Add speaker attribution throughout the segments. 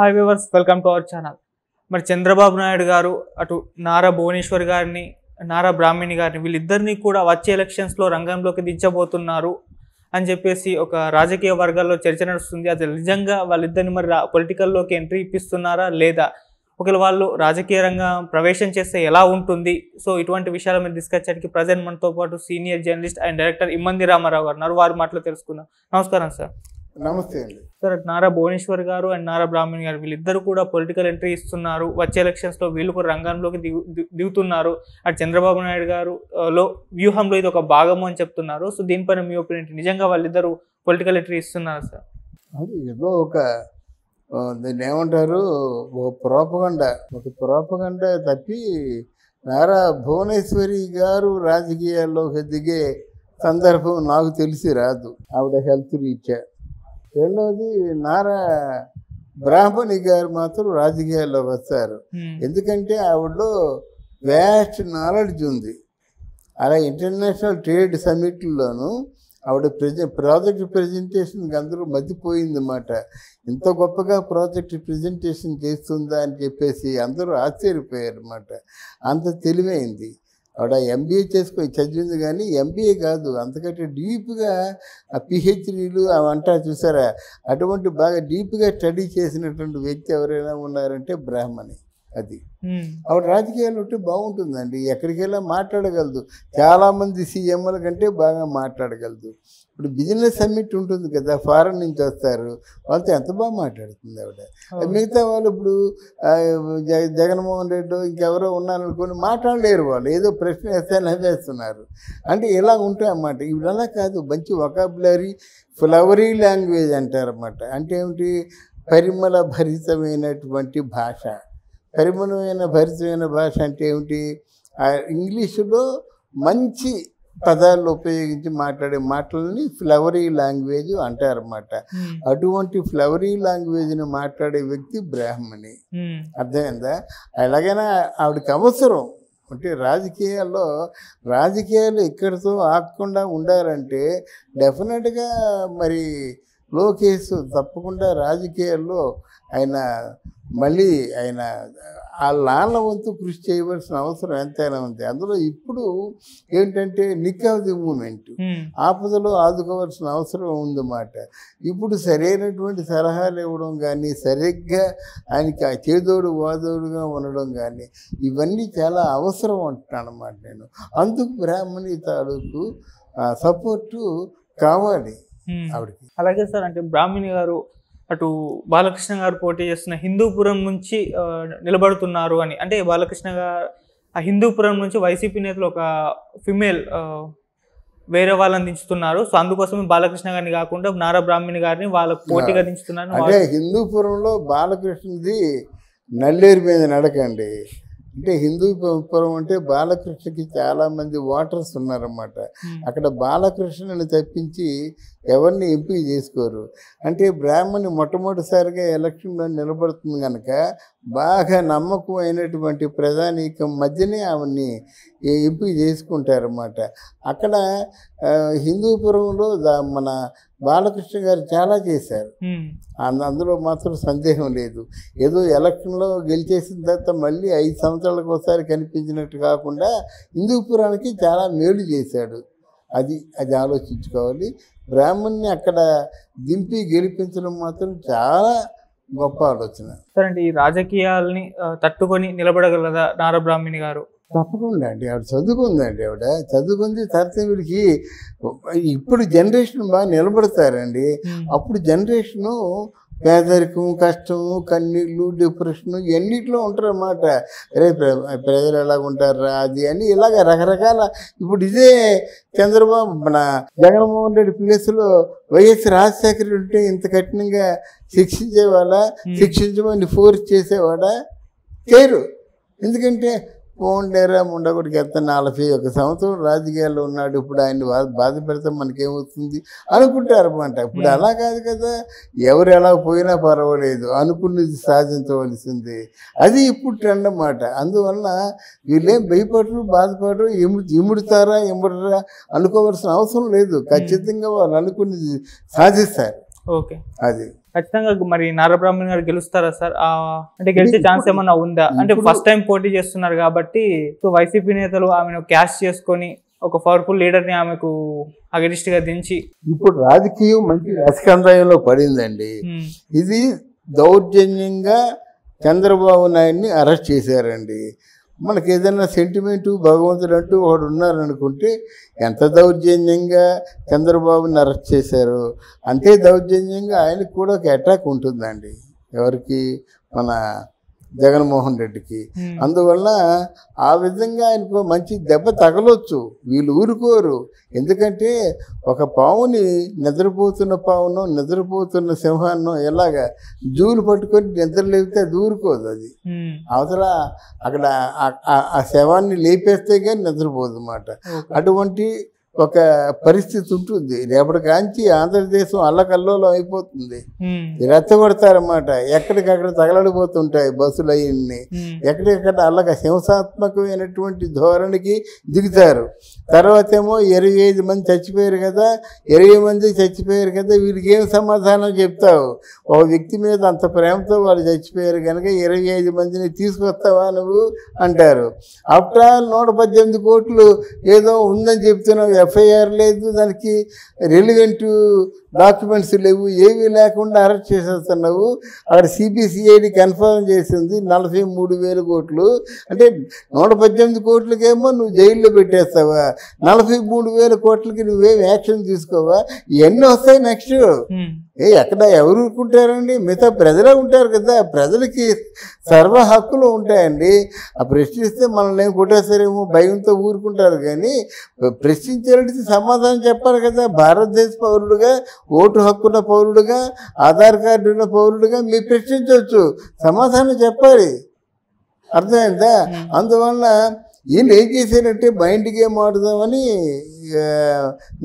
Speaker 1: Hi viewers welcome to our channel మరి చంద్రబాబు నాయుడు గారు అటు నారా భువనేశ్వర్ గారిని నారా బ్రాహ్మణి గారిని వీళ్ళిద్దరినీ కూడా వచ్చే ఎలక్షన్స్లో రంగంలోకి దించబోతున్నారు అని చెప్పేసి ఒక రాజకీయ వర్గాల్లో చర్చ నడుస్తుంది. అది నిజంగా వాళ్ళిద్దరిని మరి పొలిటికల్లోకి ఎంట్రీ ఇప్పిస్తున్నారా లేదా? ఒకవేళ వాళ్ళు రాజకీయ రంగం ప్రవేశం చేస్తే ఎలా ఉంటుంది? సో ఇటువంటి విషయాల మీద డిస్కస్ చేయడానికి ప్రజెంట్ మనతో పాటు senior journalist and director Immandi Ramarao garu ఉన్నారు. వారి మాటలు తెలుసుకుందాం. నమస్కారం సార్.
Speaker 2: నమస్తే అండి.
Speaker 1: సార్ నారా భువనేశ్వర్ గారు అండ్ నారా బ్రాహ్మణి గారు వీళ్ళిద్దరు కూడా పొలిటికల్ ఎంట్రీ ఇస్తున్నారు. వచ్చే ఎలక్షన్స్లో వీళ్ళు కూడా రంగంలోకి దిగు దిగుతున్నారు. అటు చంద్రబాబు నాయుడు గారు లో వ్యూహంలో ఇది ఒక భాగము అని చెప్తున్నారు. సో దీనిపైన మీ ఒపీనియన్ నిజంగా వాళ్ళిద్దరు పొలిటికల్ ఎంట్రీ ఇస్తున్నారు సార్?
Speaker 2: అది ఏదో ఒక దీన్ని ఏమంటారు? ఒక ప్రోపగండ ఒక ప్రోపగండ తప్పి నారా భువనేశ్వరి గారు రాజకీయాల్లోకి దిగే సందర్భం నాకు తెలిసి రాదు. ఆవిడ హెల్త్ రీత్యా. రెండవది నారా బ్రాహ్మణి గారు మాత్రం రాజకీయాల్లోకి వస్తారు. ఎందుకంటే ఆవిడలో వ్యాస్ట్ నాలెడ్జ్ ఉంది. అలా ఇంటర్నేషనల్ ట్రేడ్ సమిట్లోనూ ఆవిడ ప్రెజె ప్రాజెక్ట్ ప్రజెంటేషన్కి అందరూ మతిపోయిందన్నమాట. ఇంత గొప్పగా ప్రాజెక్ట్ ప్రజెంటేషన్ చేస్తుందా అని చెప్పేసి అందరూ ఆశ్చర్యపోయారు అన్నమాట అంత తెలివైంది. ఆవిడ ఎంబీఏ చేసుకొని చదివింది కానీ ఎంబీఏ కాదు. అంతకంటే డీప్గా ఆ పిహెచ్డీలు అవి చూసారా? అటువంటి బాగా డీప్గా స్టడీ చేసినటువంటి వ్యక్తి ఎవరైనా ఉన్నారంటే బ్రాహ్మణి. అది. ఆవిడ రాజకీయాలు ఉంటే బాగుంటుందండి. ఎక్కడికి వెళ్ళా మాట్లాడగలదు. చాలామంది సీఎంల కంటే బాగా మాట్లాడగలదు. ఇప్పుడు బిజినెస్ సమ్మిట్ ఉంటుంది కదా ఫారెన్ నుంచి వస్తారు. వాళ్ళతో ఎంత బాగా మాట్లాడుతుంది ఆవిడ? మిగతా వాళ్ళు ఇప్పుడు జగన్మోహన్ రెడ్డి ఇంకెవరో ఉన్నారనుకొని మాట్లాడలేరు వాళ్ళు. ఏదో ప్రశ్న వేస్తే నవ్వేస్తున్నారు. అంటే ఇలా ఉంటాయి అన్నమాట. ఇవి అలా కాదు మంచి వకాబులరీ ఫ్లవరీ లాంగ్వేజ్ అంటారన్నమాట. అంటే ఏమిటి? పరిమళ భరితమైనటువంటి భాష. పరిమళమైన భరితమైన భాష అంటే ఏమిటి? ఆ ఇంగ్లీషులో మంచి పదాలు ఉపయోగించి మాట్లాడే మాటలని ఫ్లవరీ లాంగ్వేజ్ అంటారన్నమాట. అటువంటి ఫ్లవరీ లాంగ్వేజ్ని మాట్లాడే వ్యక్తి బ్రాహ్మణి. అర్థమైందా? ఎలాగైనా ఆవిడకి అవసరం. అంటే రాజకీయాల్లో రాజకీయాలు ఇక్కడితో ఆగకుండా ఉండాలంటే డెఫినెట్గా మరి లోకేష్ తప్పకుండా రాజకీయాల్లో ఆయన మళ్ళీ ఆయన ఆ నాన్న వంతు కృషి చేయవలసిన అవసరం ఎంతైనా ఉంది అందులో ఇప్పుడు ఏంటంటే నిక్ ఆఫ్ ది మూమెంట్. ఆపదలో ఆదుకోవాల్సిన అవసరం ఉందన్నమాట ఇప్పుడు సరైనటువంటి సలహాలు ఇవ్వడం కానీ సరిగ్గా ఆయనకి ఆ చేదోడు వాదోడుగా ఉండడం కానీ ఇవన్నీ చాలా అవసరం అంటున్నాను అన్నమాట నేను అందుకు బ్రాహ్మణి తాలూకు సపోర్టు కావాలి. ఆవిడకి
Speaker 1: అలాగే సార్ అంటే బ్రాహ్మణి గారు అటు బాలకృష్ణ గారు పోటీ చేస్తున్న హిందూపురం నుంచి నిలబడుతున్నారు అని. అంటే బాలకృష్ణ గారు ఆ హిందూపురం నుంచి వైసీపీ నేతలు ఒక ఫిమేల్ వేరే వాళ్ళని దించుతున్నారు సో అందుకోసమే బాలకృష్ణ గారిని కాకుండా నారా బ్రాహ్మణి గారిని వాళ్ళకు పోటీగా దించుతున్నారు
Speaker 2: అంటే హిందూపురంలో బాలకృష్ణది నల్లేరు మీద నడకండి. అంటే హిందూపురం అంటే బాలకృష్ణకి చాలామంది ఓటర్స్ ఉన్నారన్నమాట. అక్కడ బాలకృష్ణని తప్పించి ఎవరిని ఎంపిక చేసుకోరు. అంటే బ్రాహ్మణి మొట్టమొదటిసారిగా ఎలక్షన్లో నిలబడుతుంది కనుక బాగా నమ్మకం అయినటువంటి ప్రధానికం మధ్యనే ఆవిడ్ని ఏ- ఎంపిక చేసుకుంటారన్నమాట. అక్కడ హిందూపురంలో మన బాలకృష్ణ గారు చాలా చేశారు. అంద- అందులో మాత్రం సందేహం లేదు. ఏదో ఎలక్షన్లో గెలిచేసిన తర్వాత మళ్ళీ ఐదు సంవత్సరాలకు ఒకసారి కనిపించినట్టు కాకుండా హిందూపురానికి చాలా మేలు చేశాడు. అది అది ఆలోచించుకోవాలి. బ్రాహ్మణ్ణి అక్కడ దింపి గెలిపించడం మాత్రం చాలా గొప్ప ఆలోచన.
Speaker 1: సార్ అంటే ఈ రాజకీయాల్ని తట్టుకొని నిలబడగలదా నారా బ్రాహ్మణి గారు?
Speaker 2: తప్పకుండా అండి ఆవిడ చదువుకుందండి ఆవిడ. చదువుకుంది తర్వాత వీడికి ఇప్పుడు జనరేషన్ బాగా నిలబడతారండి. అప్పుడు జనరేషను పేదరికం కష్టము కన్నీళ్ళు డిప్రెషన్ ఎన్నిట్లో ఉంటారన్నమాట. రే ప్ర- ప్రజలు ఎలాగ ఉంటారా అది అని ఇలాగ రకరకాల ఇప్పుడు ఇదే చంద్రబాబు మన జగన్మోహన్ రెడ్డి ప్లేస్లో వైఎస్ రాజశేఖర ఉంటే ఇంత కఠినంగా శిక్షించేవాళ్ళ శిక్షించమని ఫోర్స్ చేసేవాడా? చేయరు. ఎందుకంటే పోండేరా ముండగుడికి ఎంత నలభై ఒక సంవత్సరం రాజకీయాల్లో ఉన్నాడు ఇప్పుడు ఆయన బాధ పెడితే మనకేమవుతుంది? అనుకుంటారు అన్నమాట ఇప్పుడు అలా కాదు కదా. ఎవరు ఎలా పోయినా పర్వాలేదు. అనుకున్నది సాధించవలసింది. అది ఇప్పుడు ట్రెండ్ అన్నమాట. అందువల్ల వీళ్ళేం భయపడరు బాధపడరు ఇము ఇముడుతారా ఇముడరా అనుకోవాల్సిన అవసరం లేదు. ఖచ్చితంగా వాళ్ళు అనుకున్నది సాధిస్తారు.
Speaker 1: ఓకే.
Speaker 2: అది.
Speaker 1: ఖచ్చితంగా మరి నారబ్రాహ్మణ్ గారు గెలుస్తారా సార్? అంటే గెలిచే ఛాన్స్ ఏమన్నా ఉందా? అంటే ఫస్ట్ టైం పోటీ చేస్తున్నారు కాబట్టి సో వైసీపీ నేతలు ఆమెను క్యాష్ చేసుకొని ఒక పవర్ఫుల్ లీడర్ని ఆమెకు అగనిస్ట్గా దించి.
Speaker 2: ఇప్పుడు రాజకీయం మంచి రసకందాయంలో పడిందండి. ఇది దౌర్జన్యంగా చంద్రబాబు నాయుడిని అరెస్ట్ చేశారండి. మనకి ఏదైనా సెంటిమెంటు భగవంతుడు అంటూ వాడు ఉన్నారనుకుంటే ఎంత దౌర్జన్యంగా చంద్రబాబుని అరెస్ట్ చేశారు. అంతే దౌర్జన్యంగా ఆయనకు కూడా ఒక అటాక్ ఉంటుందండి. ఎవరికి? మన జగన్మోహన్ రెడ్డికి. అందువల్ల ఆ విధంగా ఆయనకు మంచి దెబ్బ తగలొచ్చు. వీళ్ళు ఊరుకోరు. ఎందుకంటే ఒక పావుని నిద్రపోతున్న పావును నిద్రపోతున్న సింహాన్నో ఎలాగా జూలు పట్టుకొని నిద్ర లేపితే అది ఊరుకోదు అది. అవతల అక్కడ ఆ- శవాన్ని లేపేస్తే కానీ నిద్రపోదు అన్నమాట. అటువంటి ఒక పరిస్థితి ఉంటుంది. రేపటి కాంచి ఆంధ్రదేశం అల్లకల్లోలం అయిపోతుంది. రెచ్చగొడతారన్నమాట. ఎక్కడికక్కడ తగలడిపోతుంటాయి బస్సులు అయ్యి ఎక్కడికక్కడ అలాగ హింసాత్మకమైనటువంటి ధోరణికి దిగుతారు. తర్వాత ఏమో ఇరవై ఐదు మంది చచ్చిపోయారు కదా. ఇరవై మంది చచ్చిపోయారు కదా. వీరికి ఏం సమాధానం చెప్తావు? ఒక వ్యక్తి మీద అంత ప్రేమతో వాళ్ళు చచ్చిపోయారు కనుక ఇరవై ఐదు మందిని తీసుకొస్తావా నువ్వు? అంటారు. ఆఫ్టర్ ఆల్ నూట పద్దెనిమిది కోట్లు ఏదో ఉందని చెప్తున్నావు. ఎఫ్ఐఆర్ లేదు దానికి రెలివెంట్ డాక్యుమెంట్స్ లేవు ఏమీ లేకుండా అరెస్ట్ చేసేస్తున్నావు. అక్కడ సిబిసిఐడి కన్ఫర్మ్ చేసింది నలభై మూడు వేల కోట్లు. అంటే నూట పద్దెనిమిది కోట్లకేమో నువ్వు జైల్లో పెట్టేస్తావా? నలభై మూడు వేల కోట్లకి నువ్వేం యాక్షన్ తీసుకోవా? ఇవన్నీ వస్తాయి నెక్స్ట్. ఏ ఎక్కడ ఎవరు ఊరుకుంటారండి? మిగతా ప్రజలే ఉంటారు కదా. ప్రజలకి సర్వ హక్కులు ఉంటాయండి. ఆ ప్రశ్నిస్తే మనల్ని ఏం కొట్టేస్తారేమో? భయంతో ఊరుకుంటారు కానీ ప్రశ్నించాలంటే సమాధానం చెప్పాలి కదా. భారతదేశ పౌరుడుగా ఓటు హక్కున్న పౌరుడుగా ఆధార్ కార్డు ఉన్న పౌరుడుగా మీరు ప్రశ్నించవచ్చు. సమాధానం చెప్పాలి. అర్థమైందా. అందువల్ల ఈయన ఏం చేశారంటే మైండ్ గేమ్ ఆడుదామని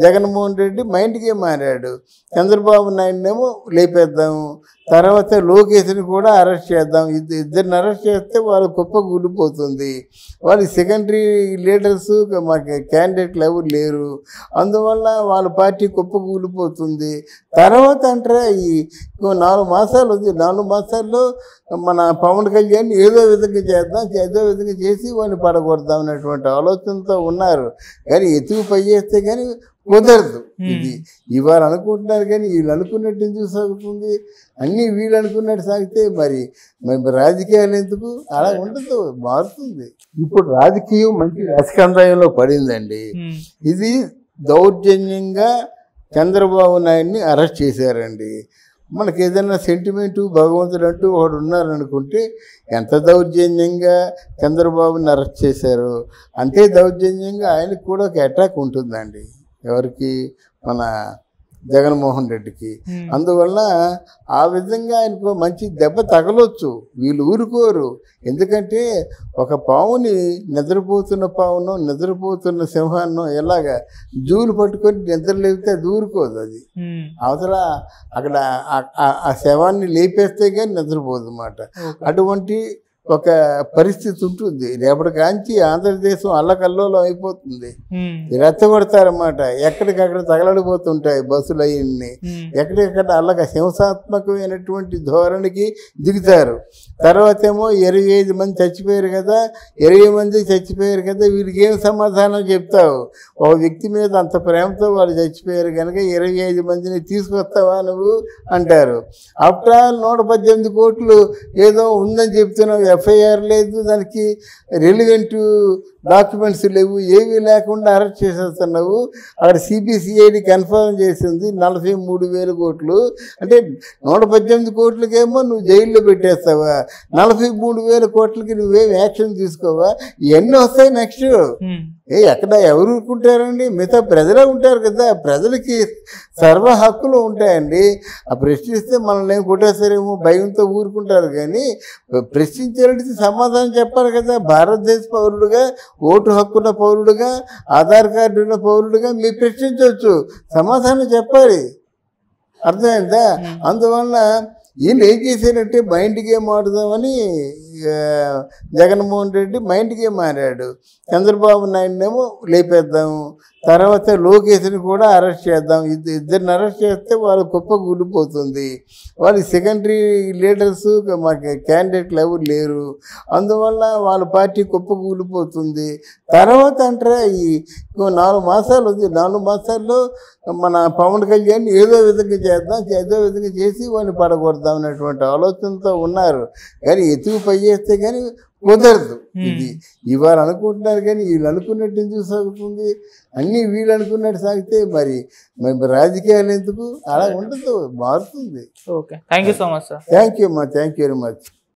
Speaker 2: జగన్మోహన్ రెడ్డి మైండ్ గేమ్ ఆడాడు చంద్రబాబు నాయుడునేమో లేపేద్దాము. తర్వాత లోకేష్ని కూడా అరెస్ట్ చేద్దాం. ఇద్ద- ఇద్దరిని అరెస్ట్ చేస్తే వాళ్ళ కుప్ప గుడిపోతుంది. వాళ్ళ సెకండరీ లీడర్స్ మాకు క్యాండిడేట్లు ఎవరు లేరు. అందువల్ల వాళ్ళ పార్టీ కుప్ప కూలిపోతుంది తర్వాత అంటారా ఈ నాలుగు మాసాలు ఉంది. నాలుగు మాసాల్లో మన పవన్ కళ్యాణ్ ఏదో విధంగా చేద్దాం ఏదో విధంగా చేసి వాళ్ళని పడగొడదాం అనేటువంటి ఆలోచనతో ఉన్నారు. కానీ ఎత్తుకు పై చేస్తే కానీ కుదరదు. ఇది ఇవాళ అనుకుంటున్నారు కానీ వీళ్ళు అనుకున్నట్టు ఎందుకు సాగుతుంది? అన్నీ వీళ్ళు అనుకున్నట్టు సాగితే మరి మరి రాజకీయాలు ఎందుకు? అలా ఉండదు మారుతుంది. ఇప్పుడు రాజకీయం మంచి రసకందాయంలో పడిందండి. ఇది దౌర్జన్యంగా చంద్రబాబు నాయుడిని అరెస్ట్ చేశారండి. మనకి ఏదైనా సెంటిమెంటు భగవంతుడు అంటూ వాడు ఉన్నారనుకుంటే ఎంత దౌర్జన్యంగా చంద్రబాబుని అరెస్ట్ చేశారు? అంతే దౌర్జన్యంగా ఆయనకు కూడా ఒక అటాక్ ఉంటుందండి. ఎవరికి? మన జగన్మోహన్ రెడ్డికి. అందువల్ల ఆ విధంగా ఆయనకు మంచి దెబ్బ తగలొచ్చు. వీళ్ళు ఊరుకోరు. ఎందుకంటే ఒక పావుని నిద్రపోతున్న పావును నిద్రపోతున్న సింహాన్నో ఎలాగా జూలు పట్టుకొని నిద్ర లేపితే అది ఊరుకోదు అది. అవతల అక్కడ ఆ- శవాన్ని లేపేస్తే కానీ నిద్రపోదు అన్నమాట. అటువంటి ఒక పరిస్థితి ఉంటుంది. రేపటి కాంచి ఆంధ్రదేశం అల్లకల్లోలం అయిపోతుంది. రెచ్చగొడతారన్నమాట. ఎక్కడికక్కడ తగలడిపోతుంటాయి బస్సులు అయ్యి ఎక్కడికక్కడ అలాగ హింసాత్మకమైనటువంటి ధోరణికి దిగుతారు. తర్వాత ఏమో ఇరవై ఐదు మంది చచ్చిపోయారు కదా. ఇరవై మంది చచ్చిపోయారు కదా. వీరికి ఏం సమాధానం చెప్తావు? ఒక వ్యక్తి మీద అంత ప్రేమతో వాళ్ళు చచ్చిపోయారు కనుక ఇరవై ఐదు మందిని తీసుకొస్తావా నువ్వు? అంటారు. ఆఫ్టర్ ఆల్ నూట పద్దెనిమిది కోట్లు ఏదో ఉందని చెప్తున్నావు. ఎఫ్ఐఆర్ లేదు దానికి రెలివెంట్ డాక్యుమెంట్స్ లేవు ఏమీ లేకుండా అరెస్ట్ చేసేస్తున్నావు. అక్కడ సిబిసిఐడి కన్ఫర్మ్ చేసింది నలభై మూడు వేల కోట్లు. అంటే నూట పద్దెనిమిది కోట్లకేమో నువ్వు జైల్లో పెట్టేస్తావా? నలభై మూడు వేల కోట్లకి నువ్వేం యాక్షన్ తీసుకోవా? ఇవన్నీ వస్తాయి నెక్స్ట్? ఏ ఎక్కడ ఎవరు ఊరుకుంటారండి? మిగతా ప్రజలే ఉంటారు కదా. ప్రజలకి సర్వ హక్కులు ఉంటాయండి. ఆ ప్రశ్నిస్తే మనల్ని ఏం కొట్టేస్తారేమో? భయంతో ఊరుకుంటారు కానీ ప్రశ్నించాలంటే సమాధానం చెప్పాలి కదా. భారతదేశ పౌరుడుగా ఓటు హక్కున్న పౌరుడుగా ఆధార్ కార్డు ఉన్న పౌరుడుగా మీరు ప్రశ్నించవచ్చు. సమాధానం చెప్పాలి. అర్థమైందా? అందువల్ల ఈయన ఏం చేశారంటే మైండ్ గేమ్ ఆడుదామని జగన్మోహన్ రెడ్డి మైండ్కే మారాడు. చంద్రబాబు నాయుడునేమో లేపేద్దాము తర్వాత లోకేష్ని కూడా అరెస్ట్ చేద్దాం. ఇద్ద- ఇద్దరిని అరెస్ట్ చేస్తే వాళ్ళ కుప్ప కూలిపోతుంది వాళ్ళ సెకండరీ లీడర్స్ మాకు క్యాండిడేట్లు ఎవరు లేరు. అందువల్ల వాళ్ళ పార్టీ కుప్ప కూలిపోతుంది తర్వాత అంటారా ఈ నాలుగు మాసాలు ఉంది. నాలుగు మాసాల్లో మన పవన్ కళ్యాణ్ ఏదో విధంగా చేద్దాం ఏదో విధంగా చేసి వాళ్ళు పడగొడదాం అనేటువంటి ఆలోచనతో ఉన్నారు. కానీ ఎత్తుకు పై చేస్తే కానీ కుదరదు. ఇది ఇవాళ అనుకుంటున్నారు కానీ వీళ్ళు అనుకున్నట్టు ఎందుకు సాగుతుంది? అన్నీ వీళ్ళు అనుకున్నట్టు సాగితే మరి మరి రాజకీయాలు ఎందుకు? అలా ఉండదు మారుతుంది.
Speaker 1: Okay. Thank you so much sir.
Speaker 2: Thank you అమ్మా థ్యాంక్ యూ వెరీ మచ్.